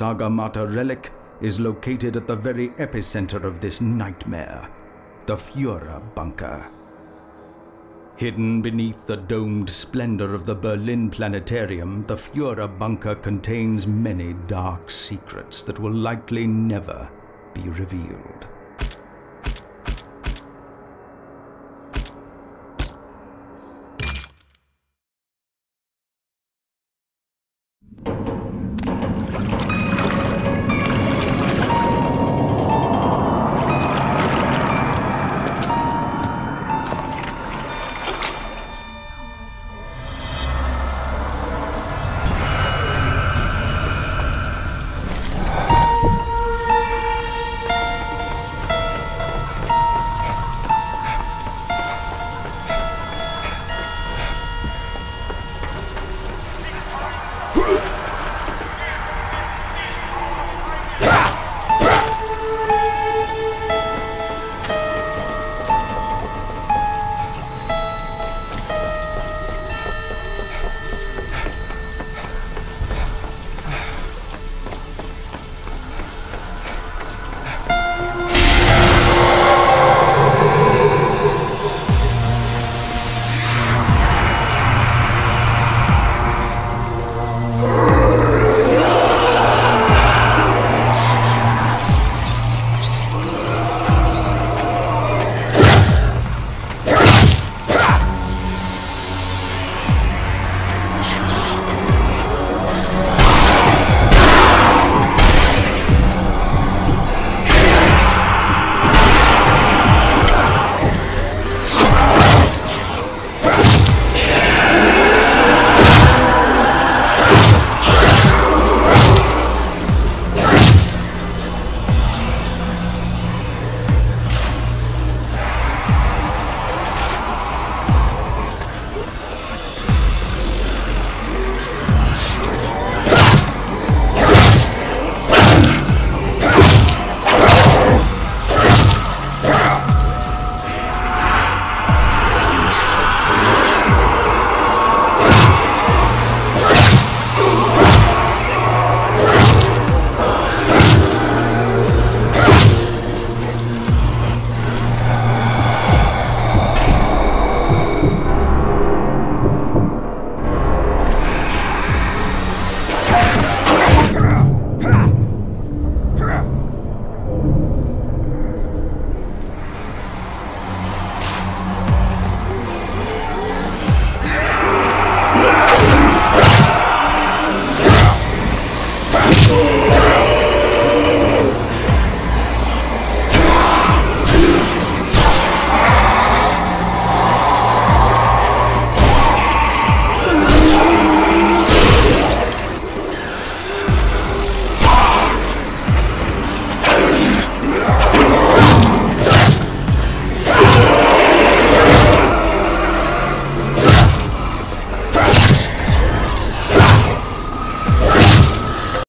Sagamata relic is located at the very epicenter of this nightmare the Führer bunker. Hidden beneath the domed splendor of the Berlin Planetarium, the Führer bunker contains many dark secrets that will likely never be revealed.